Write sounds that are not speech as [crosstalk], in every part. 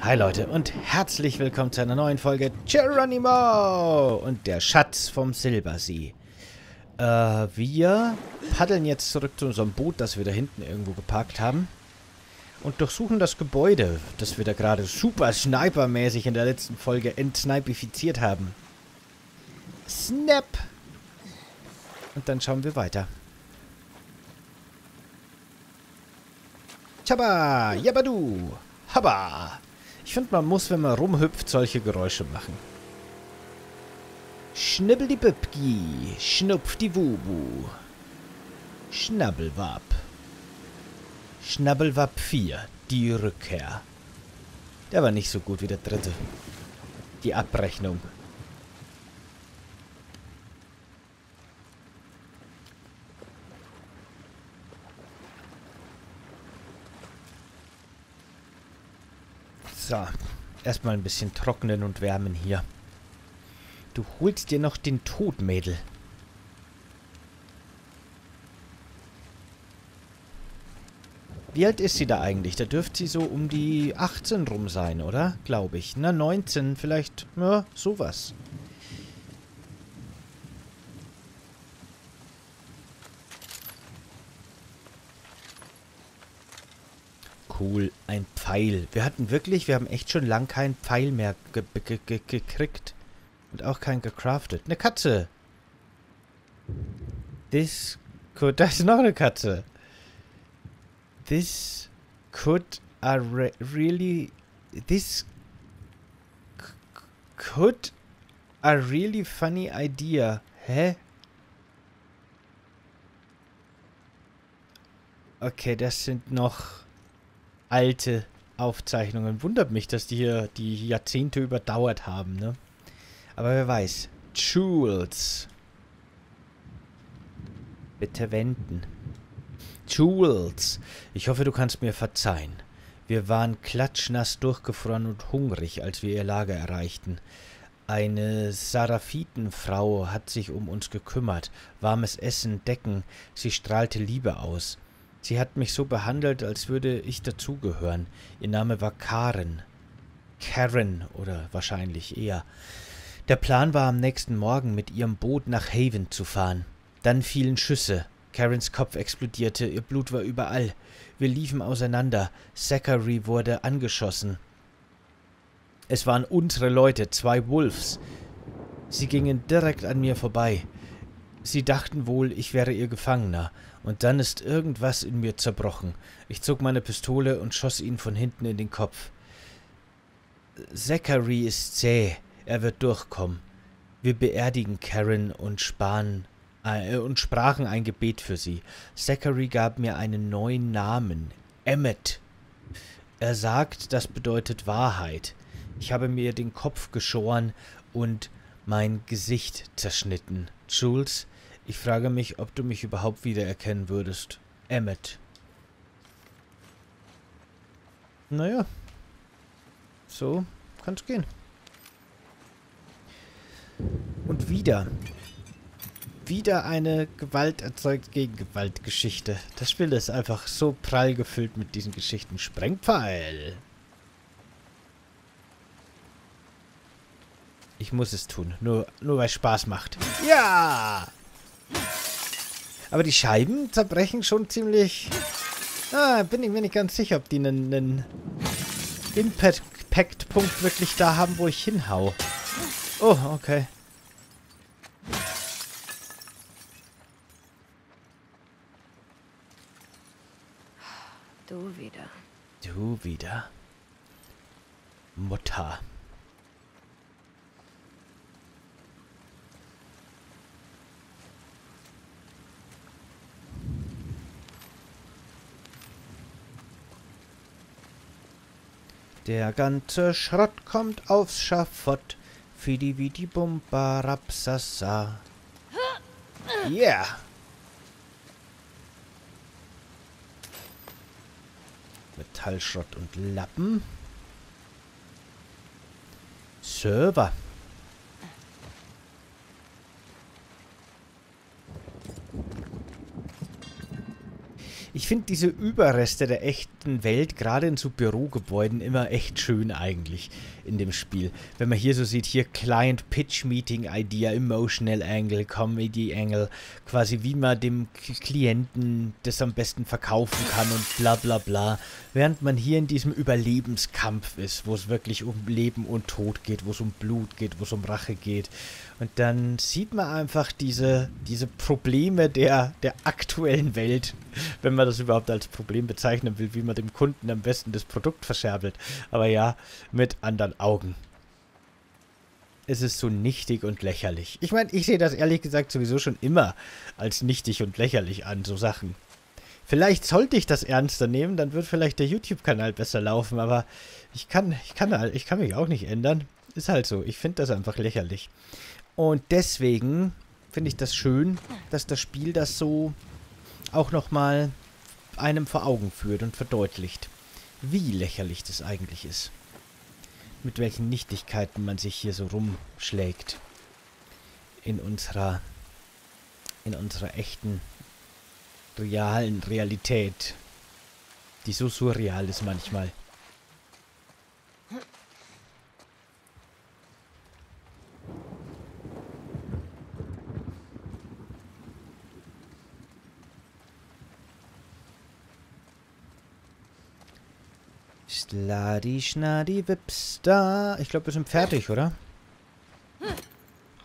Hi Leute und herzlich willkommen zu einer neuen Folge Geronimo und der Schatz vom Silbersee. Äh, wir paddeln jetzt zurück zu unserem Boot, das wir da hinten irgendwo geparkt haben. Und durchsuchen das Gebäude, das wir da gerade super snipermäßig in der letzten Folge entsnipifiziert haben. Snap! Und dann schauen wir weiter. Chaba! Yabadu! Haba! Ich finde, man muss, wenn man rumhüpft, solche Geräusche machen. Schnibbeldi-Bübgi, Schnupfdi-Wubu. Schnabbelwab. Schnabbelwab 4, die Rückkehr. Der war nicht so gut wie der dritte. Die Abrechnung. So, erstmal ein bisschen trocknen und wärmen hier. Du holst dir noch den Tod, Mädel. Wie alt ist sie da eigentlich? Da dürfte sie so um die 18 rum sein, oder? Glaube ich. Na, 19, vielleicht, ja, sowas. Cool, ein Pfeil. Wir hatten wirklich, wir haben echt schon lang keinen Pfeil mehr ge ge ge gekriegt. Und auch keinen gecraftet. Eine Katze. This could... [laughs] Da ist noch eine Katze. This could a re really... This could a really funny idea. Hä? Okay, das sind noch alte Aufzeichnungen. Wundert mich, dass die hier die Jahrzehnte überdauert haben, ne? Aber wer weiß. Jules. Bitte wenden. Jules. Ich hoffe, du kannst mir verzeihen. Wir waren klatschnass durchgefroren und hungrig, als wir ihr Lager erreichten. Eine Sarafitenfrau hat sich um uns gekümmert. Warmes Essen, Decken. Sie strahlte Liebe aus. Sie hat mich so behandelt, als würde ich dazugehören. Ihr Name war Karen. Karen oder wahrscheinlich eher. Der Plan war am nächsten Morgen mit ihrem Boot nach Haven zu fahren. Dann fielen Schüsse. Karens Kopf explodierte, ihr Blut war überall. Wir liefen auseinander. Zachary wurde angeschossen. Es waren unsere Leute, zwei Wolves. Sie gingen direkt an mir vorbei. Sie dachten wohl, ich wäre ihr Gefangener. Und dann ist irgendwas in mir zerbrochen. Ich zog meine Pistole und schoss ihn von hinten in den Kopf. Zachary ist zäh. Er wird durchkommen. Wir beerdigen Karen und sparen äh, und sprachen ein Gebet für sie. Zachary gab mir einen neuen Namen. Emmet. Er sagt, das bedeutet Wahrheit. Ich habe mir den Kopf geschoren und mein Gesicht zerschnitten. Jules, ich frage mich, ob du mich überhaupt wiedererkennen würdest. Emmet. Naja. So kann's gehen. Und wieder. Wieder eine Gewalt erzeugt gegen Gewalt Geschichte. Das Spiel ist einfach so prall gefüllt mit diesen Geschichten. Sprengpfeil. Ich muss es tun. Nur, nur weil Spaß macht. Ja! Aber die Scheiben zerbrechen schon ziemlich... Ah, bin ich mir nicht ganz sicher, ob die einen, einen Impact-Punkt wirklich da haben, wo ich hinhau. Oh, okay. Du wieder. Du wieder. Mutter. Der ganze Schrott kommt aufs Schafott. Fidi vidi bumba rapsasa. Yeah. Metallschrott und Lappen. Server. Finde diese Überreste der echten Welt, gerade in so Bürogebäuden, immer echt schön eigentlich in dem Spiel. Wenn man hier so sieht, hier Client Pitch Meeting Idea, Emotional Angle, Comedy Angle, quasi wie man dem Klienten das am besten verkaufen kann und bla bla bla. Während man hier in diesem Überlebenskampf ist, wo es wirklich um Leben und Tod geht, wo es um Blut geht, wo es um Rache geht. Und dann sieht man einfach diese, diese Probleme der, der aktuellen Welt, wenn man das überhaupt als Problem bezeichnen will, wie man dem Kunden am besten das Produkt verscherbelt. Aber ja, mit anderen Augen. Es ist so nichtig und lächerlich. Ich meine, ich sehe das ehrlich gesagt sowieso schon immer als nichtig und lächerlich an, so Sachen. Vielleicht sollte ich das ernster nehmen, dann wird vielleicht der YouTube-Kanal besser laufen, aber ich kann, ich kann, ich kann mich auch nicht ändern. Ist halt so. Ich finde das einfach lächerlich. Und deswegen finde ich das schön, dass das Spiel das so auch nochmal einem vor Augen führt und verdeutlicht, wie lächerlich das eigentlich ist. Mit welchen Nichtigkeiten man sich hier so rumschlägt. In unserer, in unserer echten, realen Realität. Die so surreal ist manchmal. Sladi, Schnadi, Wipster. Ich glaube, wir sind fertig, oder?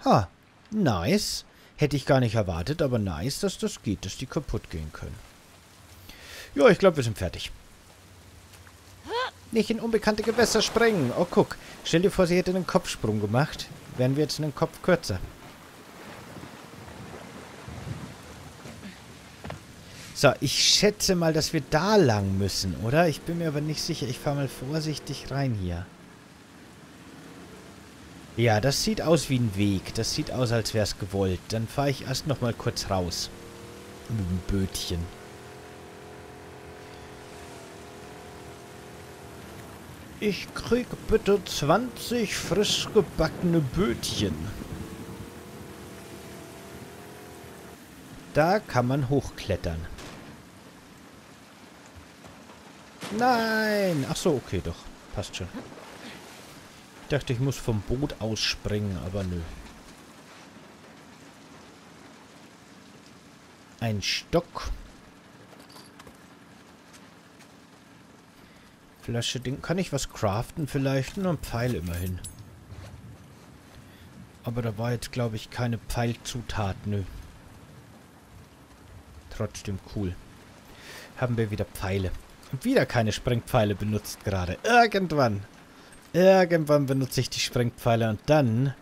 Ha, nice. Hätte ich gar nicht erwartet, aber nice, dass das geht, dass die kaputt gehen können. Ja, ich glaube, wir sind fertig. Nicht in unbekannte Gewässer springen. Oh, guck. Stell dir vor, sie hätte einen Kopfsprung gemacht. Wären wir jetzt einen Kopf kürzer. So, ich schätze mal, dass wir da lang müssen, oder? Ich bin mir aber nicht sicher. Ich fahre mal vorsichtig rein hier. Ja, das sieht aus wie ein Weg. Das sieht aus, als wäre es gewollt. Dann fahre ich erst noch mal kurz raus. Mit dem Bötchen. Ich krieg bitte 20 frisch gebackene Bötchen. Da kann man hochklettern. Nein! Ach so, okay, doch. Passt schon. Ich dachte, ich muss vom Boot ausspringen, aber nö. Ein Stock. Flasche Ding. Kann ich was craften vielleicht? Nur ein Pfeil immerhin. Aber da war jetzt, glaube ich, keine Pfeilzutat. Nö. Trotzdem cool. Haben wir wieder Pfeile. Wieder keine Sprengpfeile benutzt gerade. Irgendwann. Irgendwann benutze ich die Sprengpfeile und dann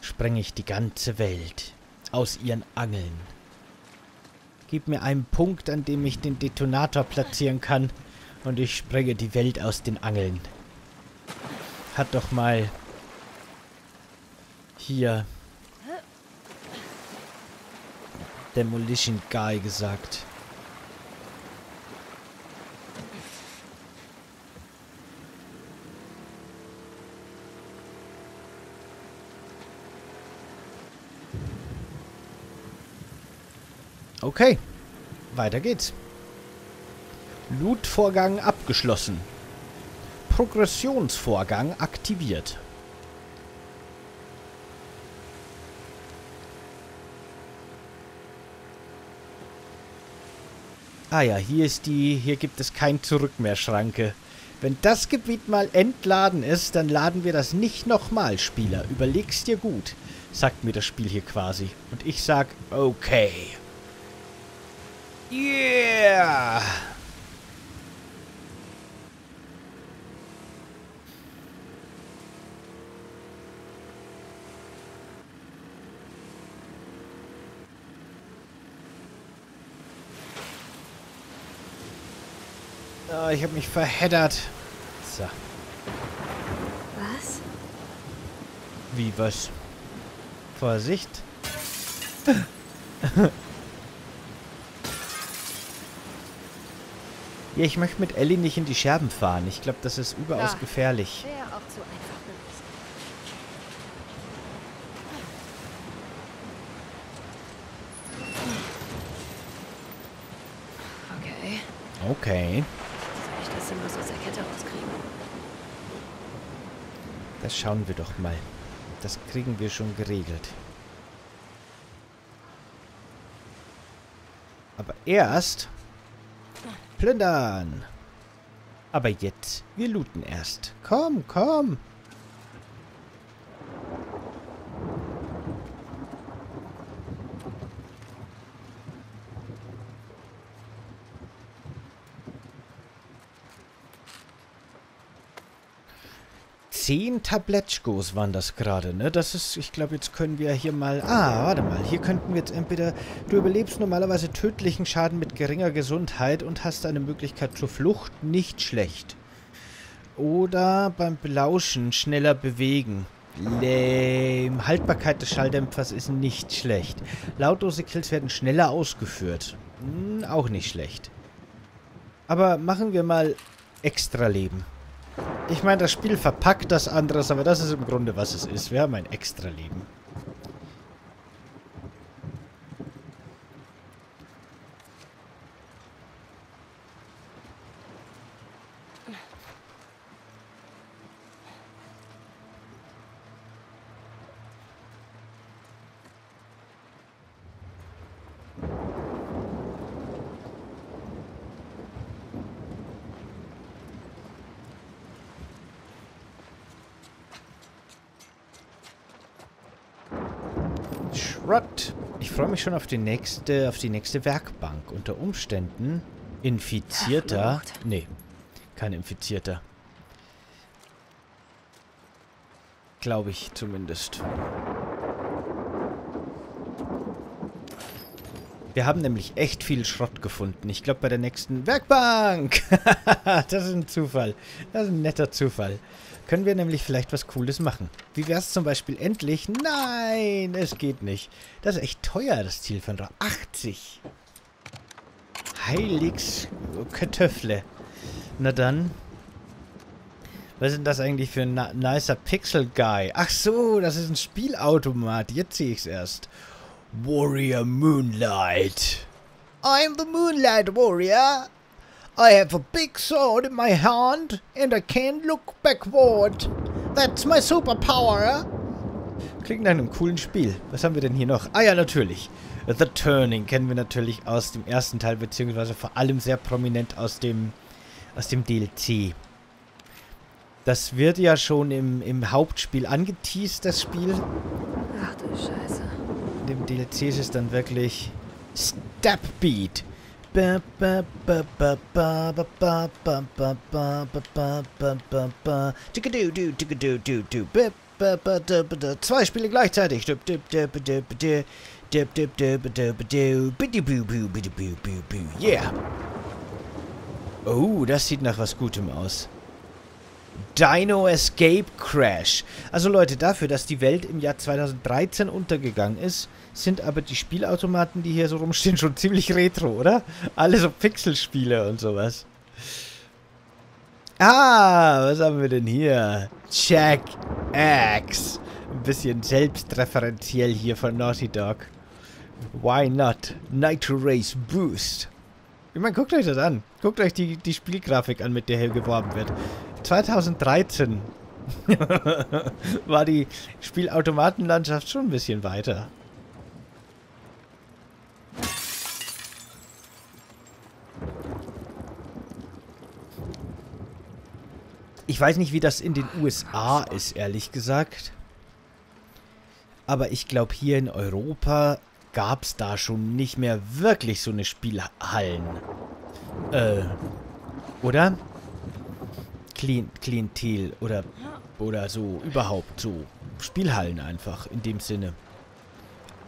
sprenge ich die ganze Welt aus ihren Angeln. Gib mir einen Punkt, an dem ich den Detonator platzieren kann und ich sprenge die Welt aus den Angeln. Hat doch mal hier Demolition Guy gesagt. Okay, weiter geht's. Loot-Vorgang abgeschlossen. Progressionsvorgang aktiviert. Ah ja, hier ist die, hier gibt es kein Zurück mehr Schranke. Wenn das Gebiet mal entladen ist, dann laden wir das nicht nochmal, Spieler. Überleg's dir gut, sagt mir das Spiel hier quasi. Und ich sag, okay. Yeah! Oh, ich habe mich verheddert. So. Was? Wie was? Vorsicht. [laughs] Ja, ich möchte mit Ellie nicht in die Scherben fahren. Ich glaube, das ist überaus Ja. gefährlich. Wäre auch zu einfach. Okay. Soll ich das sinnlos aus der Kette rauskriegen? Das schauen wir doch mal. Das kriegen wir schon geregelt. Aber erst plündern. Aber jetzt, wir looten erst. Komm, komm. Zehn Tabletschkos waren das gerade, ne? Das ist, ich glaube, jetzt können wir hier mal... Ah, warte mal. Hier könnten wir jetzt entweder... Du überlebst normalerweise tödlichen Schaden mit geringer Gesundheit und hast eine Möglichkeit zur Flucht. Nicht schlecht. Oder beim Belauschen schneller bewegen. Lame. Haltbarkeit des Schalldämpfers ist nicht schlecht. Lautlose Kills werden schneller ausgeführt. Hm, auch nicht schlecht. Aber machen wir mal extra Leben. Ich meine, das Spiel verpackt das anderes, aber das ist im Grunde, was es ist. Wir haben ein extra Leben. Schrott. Ich freue mich schon auf die nächste, auf die nächste Werkbank. Unter Umständen infizierter. Verflucht. Nee, kein infizierter. Glaube ich zumindest. Wir haben nämlich echt viel Schrott gefunden. Ich glaube bei der nächsten Werkbank. [laughs] das ist ein Zufall. Das ist ein netter Zufall. Können wir nämlich vielleicht was Cooles machen. Wie wäre es zum Beispiel endlich? Nein, es geht nicht. Das ist echt teuer, das Zielfernrohr. 80. Heiligs Kartöffle. Na dann. Was ist denn das eigentlich für ein nicer Pixel-Guy? Ach so, das ist ein Spielautomat. Jetzt sehe ich es erst. Warrior Moonlight. I'm the Moonlight Warrior. I have a big sword in my hand and I can't look backward. That's my superpower. Klingt nach einem coolen Spiel. Was haben wir denn hier noch? Ah ja, natürlich. The Turning kennen wir natürlich aus dem ersten Teil, beziehungsweise vor allem sehr prominent aus dem, aus dem DLC. Das wird ja schon im, im Hauptspiel angeteased, das Spiel. Ach du Scheiße. In dem DLC ist es dann wirklich Step Zwei Spiele gleichzeitig. Yeah. Oh, das sieht nach was Gutem aus. Dino Escape Crash. Also Leute, dafür, dass die Welt im Jahr 2013 untergegangen ist, sind aber die Spielautomaten, die hier so rumstehen, schon ziemlich retro, oder? Alle so Pixelspiele und sowas. Ah, was haben wir denn hier? Check X. Ein bisschen selbstreferenziell hier von Naughty Dog. Why not? Nitro Race Boost. Ich meine, guckt euch das an. Guckt euch die, die Spielgrafik an, mit der hier geworben wird. 2013 [laughs] war die Spielautomatenlandschaft schon ein bisschen weiter. Ich weiß nicht, wie das in den USA ist, ehrlich gesagt. Aber ich glaube, hier in Europa gab es da schon nicht mehr wirklich so eine Spielhallen. Äh, oder? Klien Klientel oder, oder so, überhaupt so. Spielhallen einfach, in dem Sinne.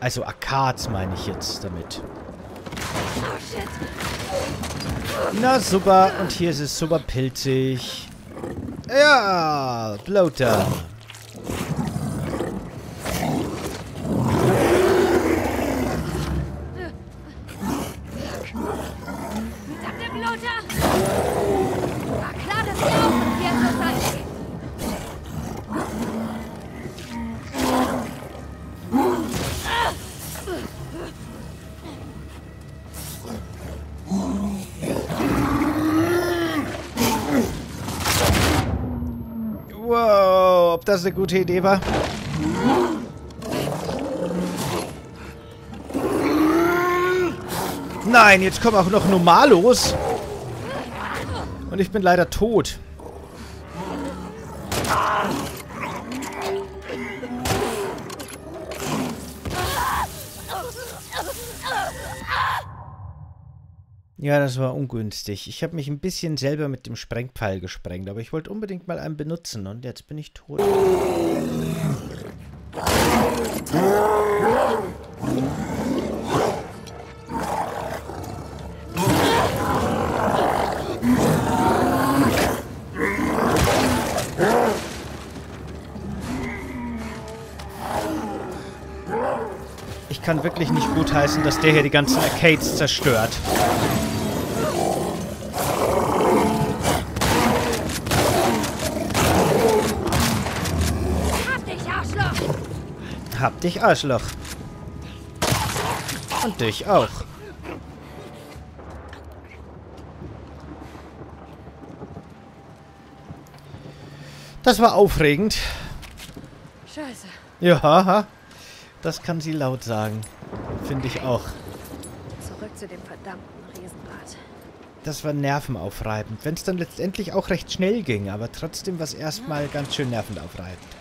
Also Arcades meine ich jetzt damit. Na super, und hier ist es super pilzig. Ja, Bloater. Das eine gute Idee war? Nein, jetzt kommen auch noch Normalos. Und ich bin leider tot. Ja, das war ungünstig. Ich habe mich ein bisschen selber mit dem Sprengpfeil gesprengt, aber ich wollte unbedingt mal einen benutzen und jetzt bin ich tot. Ich kann wirklich nicht gutheißen, dass der hier die ganzen Arcades zerstört. Hab dich, Arschloch. Und dich auch. Das war aufregend. Scheiße. Ja, das kann sie laut sagen. Finde ich auch. Zurück zu dem verdammten Riesenrad. Das war nervenaufreibend. Wenn es dann letztendlich auch recht schnell ging, aber trotzdem war es erstmal ganz schön nervenaufreibend.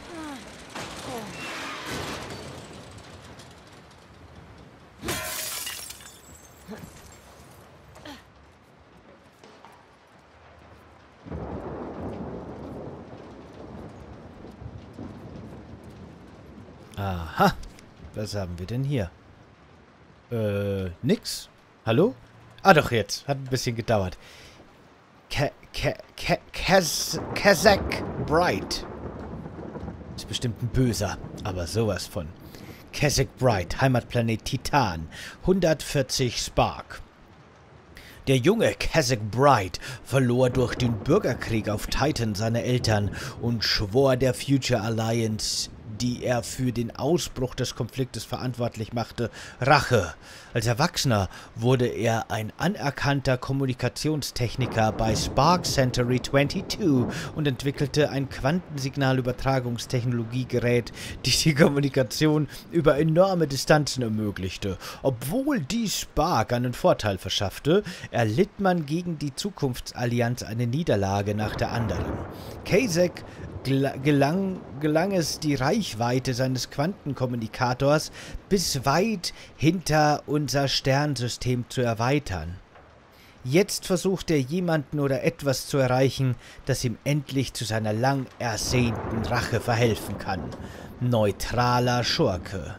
Aha. Was haben wir denn hier? Äh, nix. Hallo? Ah, doch jetzt. Hat ein bisschen gedauert. Ka Ka Ka Kaz Kazak Bright. Ist bestimmt ein Böser, aber sowas von. Kazak Bright, Heimatplanet Titan. 140 Spark. Der junge Kazak Bright verlor durch den Bürgerkrieg auf Titan seine Eltern und schwor der Future Alliance die er für den Ausbruch des Konfliktes verantwortlich machte, Rache. Als Erwachsener wurde er ein anerkannter Kommunikationstechniker bei Spark Century 22 und entwickelte ein Quantensignalübertragungstechnologiegerät, die die Kommunikation über enorme Distanzen ermöglichte. Obwohl die Spark einen Vorteil verschaffte, erlitt man gegen die Zukunftsallianz eine Niederlage nach der anderen. Kasek gelang, gelang es, die Reichweite seines Quantenkommunikators bis weit hinter unser Sternsystem zu erweitern. Jetzt versucht er jemanden oder etwas zu erreichen, das ihm endlich zu seiner lang ersehnten Rache verhelfen kann. Neutraler Schurke.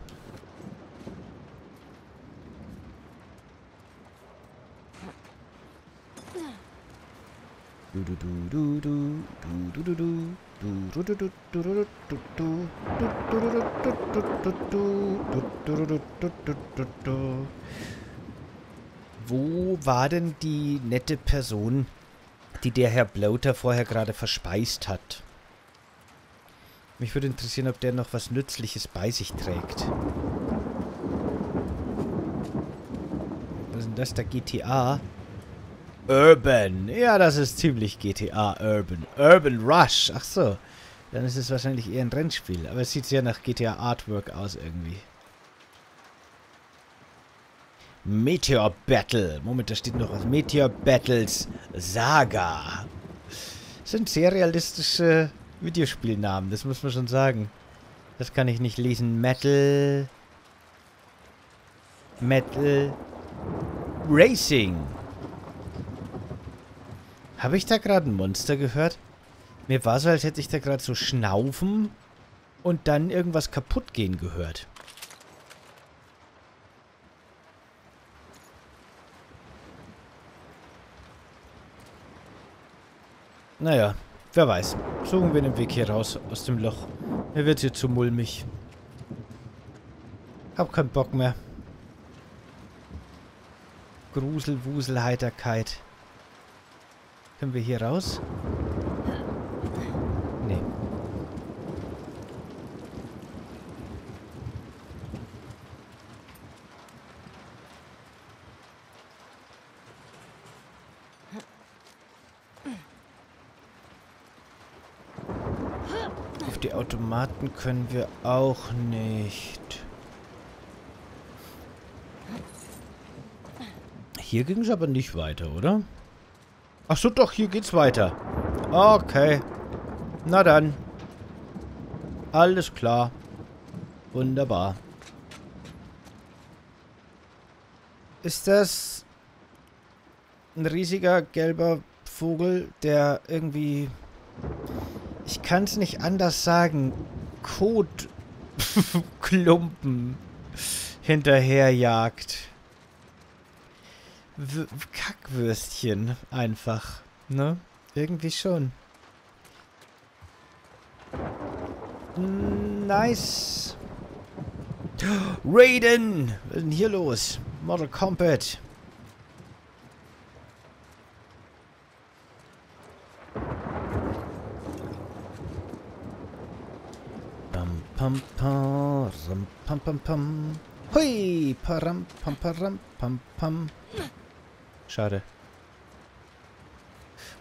Du, du, du, du, du, du, du, du. Wo war denn die nette Person, die der Herr Bloater vorher gerade verspeist hat? Mich würde interessieren, ob der noch was Nützliches bei sich trägt. Was ist denn das? Der GTA? Urban. Ja, das ist ziemlich GTA Urban. Urban Rush. Ach so. Dann ist es wahrscheinlich eher ein Rennspiel. Aber es sieht sehr nach GTA Artwork aus irgendwie. Meteor Battle. Moment, da steht noch was. Meteor Battles Saga. Das sind sehr realistische Videospielnamen. Das muss man schon sagen. Das kann ich nicht lesen. Metal... Metal... Racing. Habe ich da gerade ein Monster gehört? Mir war so, als hätte ich da gerade so schnaufen und dann irgendwas kaputt gehen gehört. Naja, wer weiß. Suchen wir den Weg hier raus aus dem Loch. Mir wird hier zu mulmig. Hab keinen Bock mehr. Grusel, Wusel, Heiterkeit. Können wir hier raus? Nee. Auf die Automaten können wir auch nicht. Hier ging es aber nicht weiter, oder? Ach so, doch, hier geht's weiter. Okay. Na dann. Alles klar. Wunderbar. Ist das ein riesiger gelber Vogel, der irgendwie... Ich kann es nicht anders sagen. Kotklumpen hinterherjagt. W Kackwürstchen einfach. Ne? Irgendwie schon. Nice. Raiden! Was ist denn hier los? Mortal Kombat. Pam pam pam pam pam pam. Hui! Param pam param pam pam. Schade.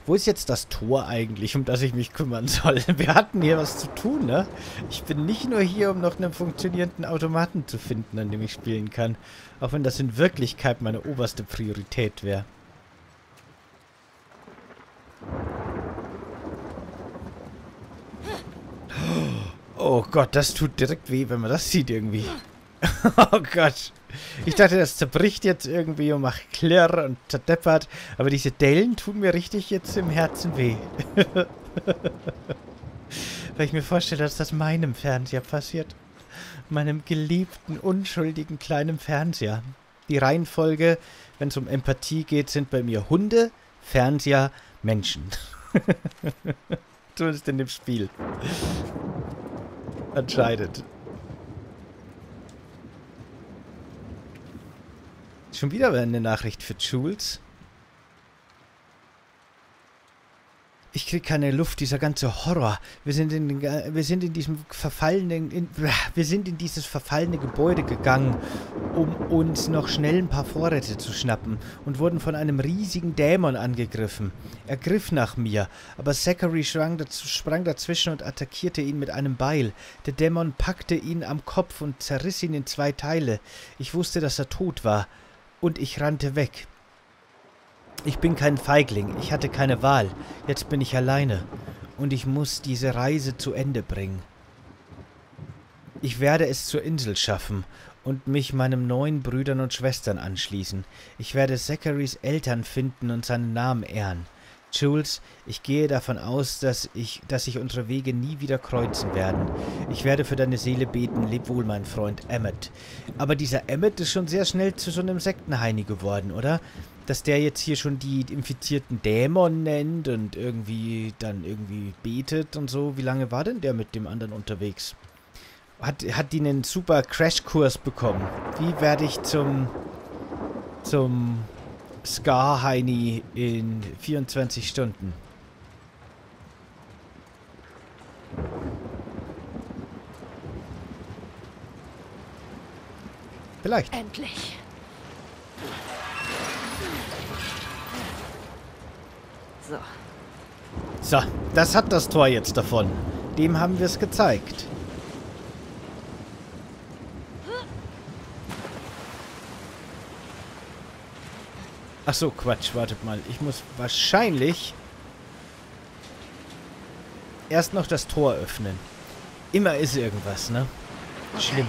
Wo ist jetzt das Tor eigentlich, um das ich mich kümmern soll? [laughs] Wir hatten hier was zu tun, ne? Ich bin nicht nur hier, um noch einen funktionierenden Automaten zu finden, an dem ich spielen kann. Auch wenn das in Wirklichkeit meine oberste Priorität wäre. [gasps] Oh Gott, das tut direkt weh, wenn man das sieht irgendwie. [laughs] oh Gott. Ich dachte, das zerbricht jetzt irgendwie und macht klirr und zerdeppert. Aber diese Dellen tun mir richtig jetzt im Herzen weh. [laughs] Weil ich mir vorstelle, dass das meinem Fernseher passiert. Meinem geliebten, unschuldigen kleinen Fernseher. Die Reihenfolge, wenn es um Empathie geht, sind bei mir Hunde, Fernseher, Menschen. [laughs] Zumindest in dem Spiel. Anscheinend. Schon wieder eine Nachricht für Jules. Ich krieg keine Luft, dieser ganze Horror. Wir sind in, wir sind in diesem verfallenen, in, [laughs] wir sind in dieses verfallene Gebäude gegangen, um uns noch schnell ein paar Vorräte zu schnappen und wurden von einem riesigen Dämon angegriffen. Er griff nach mir, aber Zachary daz sprang dazwischen und attackierte ihn mit einem Beil. Der Dämon packte ihn am Kopf und zerriss ihn in zwei Teile. Ich wusste, dass er tot war, und ich rannte weg. Ich bin kein Feigling, ich hatte keine Wahl. Jetzt bin ich alleine. Und ich muss diese Reise zu Ende bringen. Ich werde es zur Insel schaffen und mich meinen neuen Brüdern und Schwestern anschließen. Ich werde Zacharys Eltern finden und seinen Namen ehren. Jules, ich gehe davon aus, dass, ich, dass sich unsere Wege nie wieder kreuzen werden. Ich werde für deine Seele beten. Leb wohl, mein Freund Emmet. Aber dieser Emmet ist schon sehr schnell zu so einem Sektenheini geworden, oder? Dass der jetzt hier schon die infizierten Dämon nennt und irgendwie dann irgendwie betet und so. Wie lange war denn der mit dem anderen unterwegs? Hat, hat die einen super Crashkurs bekommen? Wie werde ich zum zum Scar-Heini in 24 Stunden. Vielleicht. Endlich. So. So, das hat das Tor jetzt davon. Dem haben wir es gezeigt. Ach so, Quatsch, wartet mal. Ich muss wahrscheinlich erst noch das Tor öffnen. Immer ist irgendwas, ne? Schlimm.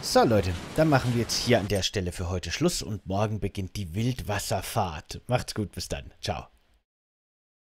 So Leute, dann machen wir jetzt hier an der Stelle für heute Schluss und morgen beginnt die Wildwasserfahrt. Macht's gut, bis dann. Ciao.